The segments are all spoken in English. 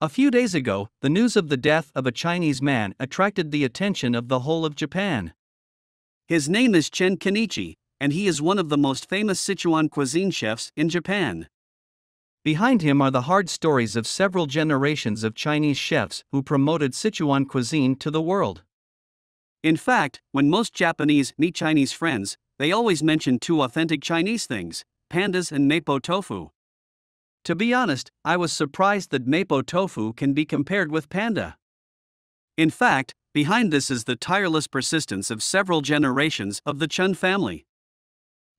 A few days ago, the news of the death of a Chinese man attracted the attention of the whole of Japan. His name is Chen Kenichi, and he is one of the most famous Sichuan cuisine chefs in Japan. Behind him are the hard stories of several generations of Chinese chefs who promoted Sichuan cuisine to the world. In fact, when most Japanese meet Chinese friends, they always mention two authentic Chinese things pandas and mapo tofu. To be honest, I was surprised that mapo tofu can be compared with panda. In fact, behind this is the tireless persistence of several generations of the Chen family.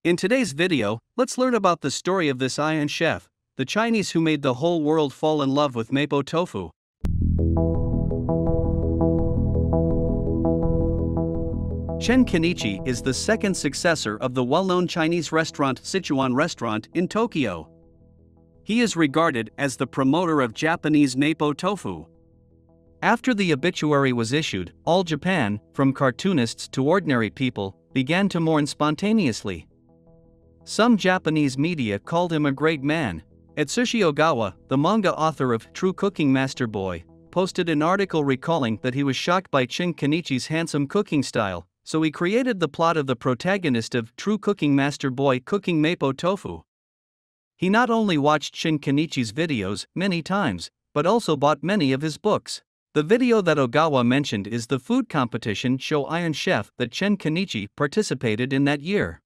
In today's video, let's learn about the story of this Iron Chef, the Chinese who made the whole world fall in love with mapo tofu. Chen Kenichi is the second successor of the well known Chinese restaurant Sichuan Restaurant in Tokyo. He is regarded as the promoter of Japanese mapo tofu. After the obituary was issued, all Japan, from cartoonists to ordinary people, began to mourn spontaneously. Some Japanese media called him a great man. Atsushi Ogawa, the manga author of True Cooking Master Boy, posted an article recalling that he was shocked by Chen Kenichi's handsome cooking style, so he created the plot of the protagonist of True Cooking Master Boy cooking Mapo Tofu. He not only watched Chen Kenichi's videos many times, but also bought many of his books. The video that Ogawa mentioned is the food competition show Iron Chef that Chen Kenichi participated in that year.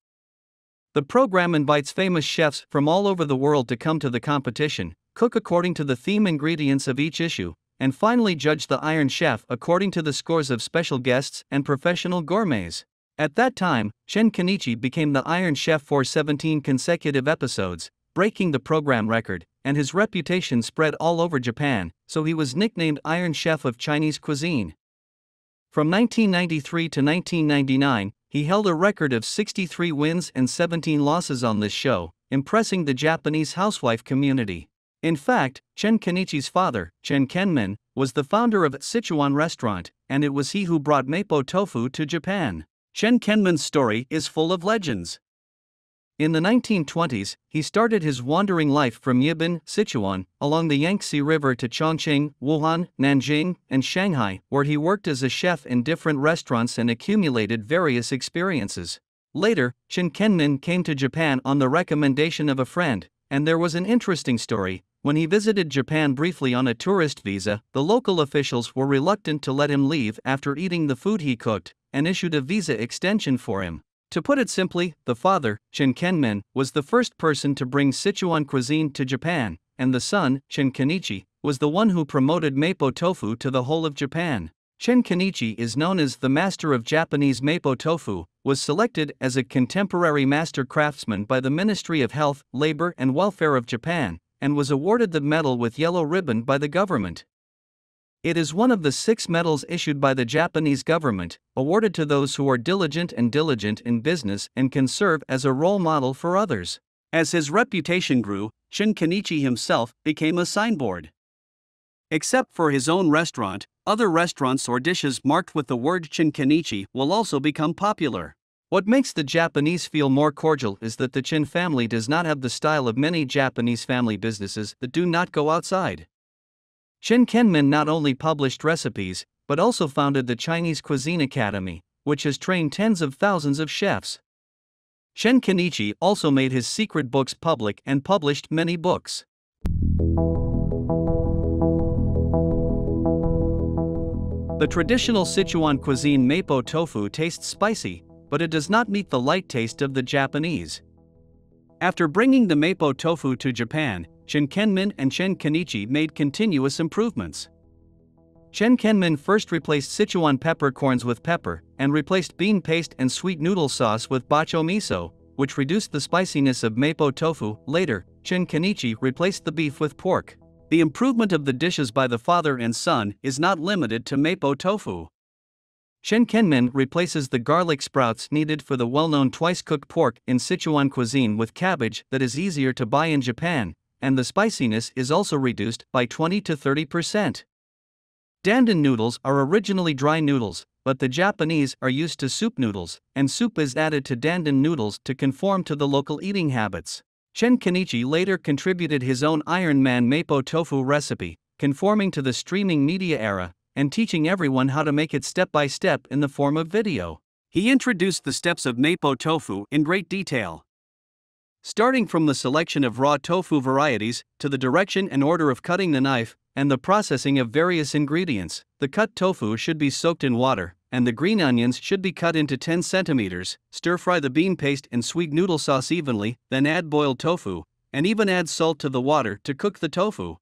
The program invites famous chefs from all over the world to come to the competition, cook according to the theme ingredients of each issue, and finally judge the Iron Chef according to the scores of special guests and professional gourmets. At that time, Chen Kenichi became the Iron Chef for 17 consecutive episodes, breaking the program record, and his reputation spread all over Japan, so he was nicknamed Iron Chef of Chinese cuisine. From 1993 to 1999, he held a record of 63 wins and 17 losses on this show, impressing the Japanese housewife community. In fact, Chen Kenichi's father, Chen Kenmin, was the founder of Sichuan Restaurant, and it was he who brought Mapo tofu to Japan. Chen Kenmin's story is full of legends. In the 1920s, he started his wandering life from Yibin, Sichuan, along the Yangtze River to Chongqing, Wuhan, Nanjing, and Shanghai, where he worked as a chef in different restaurants and accumulated various experiences. Later, Chen Kenmin came to Japan on the recommendation of a friend, and there was an interesting story. When he visited Japan briefly on a tourist visa, the local officials were reluctant to let him leave after eating the food he cooked, and issued a visa extension for him. To put it simply, the father, Chen Kenmin, was the first person to bring Sichuan cuisine to Japan, and the son, Chen Kenichi, was the one who promoted Mapo tofu to the whole of Japan. Chen Kenichi is known as the master of Japanese Mapo tofu, was selected as a contemporary master craftsman by the Ministry of Health, Labor and Welfare of Japan, and was awarded the medal with yellow ribbon by the government. It is one of the six medals issued by the Japanese government, awarded to those who are diligent and diligent in business and can serve as a role model for others. As his reputation grew, Chen Kenichi himself became a signboard. Except for his own restaurant, other restaurants or dishes marked with the word Chen Kenichi will also become popular. What makes the Japanese feel more cordial is that the Chen family does not have the style of many Japanese family businesses that do not go outside. Chen Kenmin not only published recipes, but also founded the Chinese Cuisine Academy, which has trained tens of thousands of chefs. Chen Kenichi also made his secret books public and published many books. The traditional Sichuan cuisine mapo tofu tastes spicy, but it does not meet the light taste of the Japanese. After bringing the mapo tofu to Japan, Chen Kenmin and Chen Kenichi made continuous improvements. Chen Kenmin first replaced Sichuan peppercorns with pepper and replaced bean paste and sweet noodle sauce with hatcho miso, which reduced the spiciness of mapo tofu. Later, Chen Kenichi replaced the beef with pork. The improvement of the dishes by the father and son is not limited to mapo tofu. Chen Kenmin replaces the garlic sprouts needed for the well known twice cooked pork in Sichuan cuisine with cabbage that is easier to buy in Japan, and the spiciness is also reduced by 20 to 30%. Dandan noodles are originally dry noodles, but the Japanese are used to soup noodles, and soup is added to dandan noodles to conform to the local eating habits. Chen Kenichi later contributed his own Iron Man Mapo tofu recipe, conforming to the streaming media era, and teaching everyone how to make it step by step in the form of video. He introduced the steps of Mapo tofu in great detail. Starting from the selection of raw tofu varieties, to the direction and order of cutting the knife, and the processing of various ingredients, the cut tofu should be soaked in water, and the green onions should be cut into 10 centimeters. Stir fry the bean paste and sweet noodle sauce evenly, then add boiled tofu, and even add salt to the water to cook the tofu.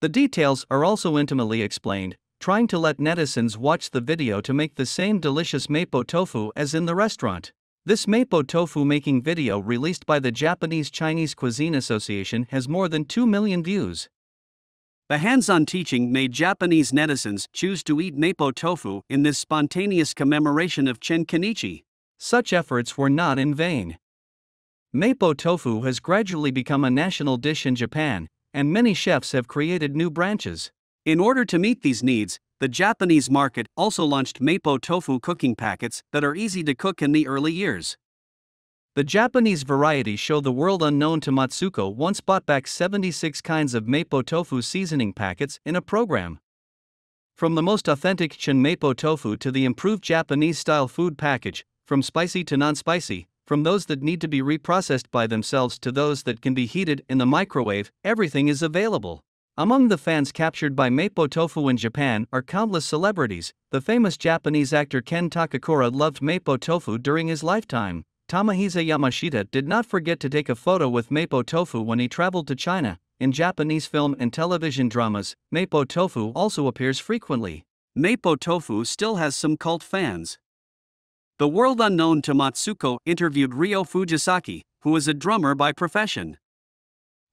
The details are also intimately explained, trying to let netizens watch the video to make the same delicious Mapo tofu as in the restaurant. This Mapo tofu making video released by the Japanese Chinese Cuisine Association has more than 2 million views. The hands on teaching made Japanese netizens choose to eat Mapo tofu in this spontaneous commemoration of Chen Kenichi. Such efforts were not in vain. Mapo tofu has gradually become a national dish in Japan, and many chefs have created new branches. In order to meet these needs, the Japanese market also launched Mapo tofu cooking packets that are easy to cook in the early years. The Japanese variety show the world unknown to Matsuko once bought back 76 kinds of Mapo tofu seasoning packets in a program. From the most authentic Chen Mapo tofu to the improved Japanese style food package, from spicy to non spicy, from those that need to be reprocessed by themselves to those that can be heated in the microwave, everything is available. Among the fans captured by Mapo Tofu in Japan are countless celebrities. The famous Japanese actor Ken Takakura loved Mapo Tofu during his lifetime. Tomohisa Yamashita did not forget to take a photo with Mapo Tofu when he traveled to China. In Japanese film and television dramas, Mapo Tofu also appears frequently. Mapo Tofu still has some cult fans. The world unknown to Matsuko interviewed Ryo Fujisaki, who is a drummer by profession.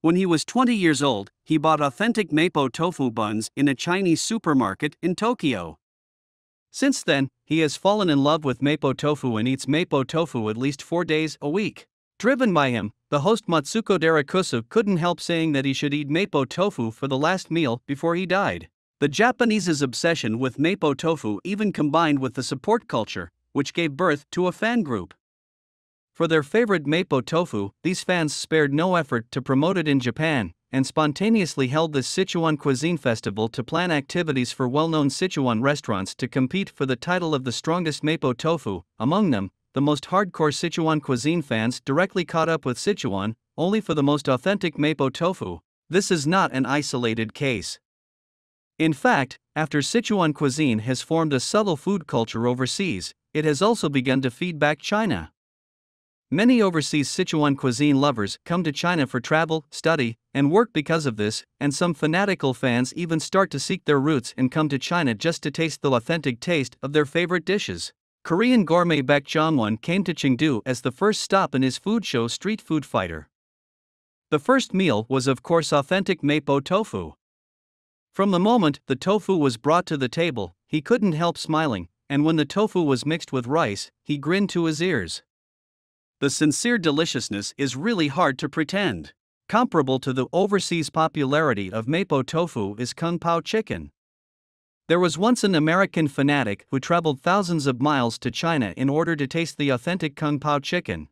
When he was 20 years old, he bought authentic Mapo tofu buns in a Chinese supermarket in Tokyo. Since then, he has fallen in love with Mapo tofu and eats Mapo tofu at least four days a week. Driven by him, the host Matsuko Derakusu couldn't help saying that he should eat Mapo tofu for the last meal before he died. The Japanese's obsession with Mapo tofu even combined with the support culture, which gave birth to a fan group. For their favorite Mapo tofu, these fans spared no effort to promote it in Japan, and spontaneously held the Sichuan Cuisine Festival to plan activities for well known Sichuan restaurants to compete for the title of the strongest Mapo tofu. Among them, the most hardcore Sichuan cuisine fans directly caught up with Sichuan, only for the most authentic Mapo tofu. This is not an isolated case. In fact, after Sichuan cuisine has formed a subtle food culture overseas, it has also begun to feed back China. Many overseas Sichuan cuisine lovers come to China for travel, study, and work because of this, and some fanatical fans even start to seek their roots and come to China just to taste the authentic taste of their favorite dishes. Korean gourmet Baek Jongwon came to Chengdu as the first stop in his food show Street Food Fighter. The first meal was, of course, authentic Mapo tofu. From the moment the tofu was brought to the table, he couldn't help smiling, and when the tofu was mixed with rice, he grinned to his ears. The sincere deliciousness is really hard to pretend. Comparable to the overseas popularity of Mapo tofu is Kung Pao chicken. There was once an American fanatic who traveled thousands of miles to China in order to taste the authentic Kung Pao chicken.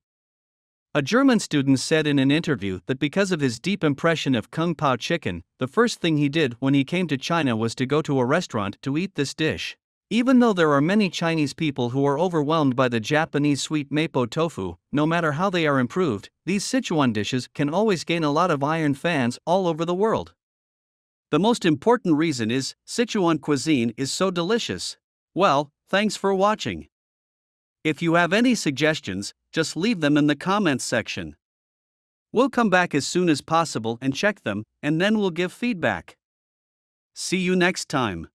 A German student said in an interview that because of his deep impression of Kung Pao chicken, the first thing he did when he came to China was to go to a restaurant to eat this dish. Even though there are many Chinese people who are overwhelmed by the Japanese sweet mapo tofu, no matter how they are improved, these Sichuan dishes can always gain a lot of iron fans all over the world. The most important reason is Sichuan cuisine is so delicious. Well, thanks for watching. If you have any suggestions, just leave them in the comments section. We'll come back as soon as possible and check them, and then we'll give feedback. See you next time.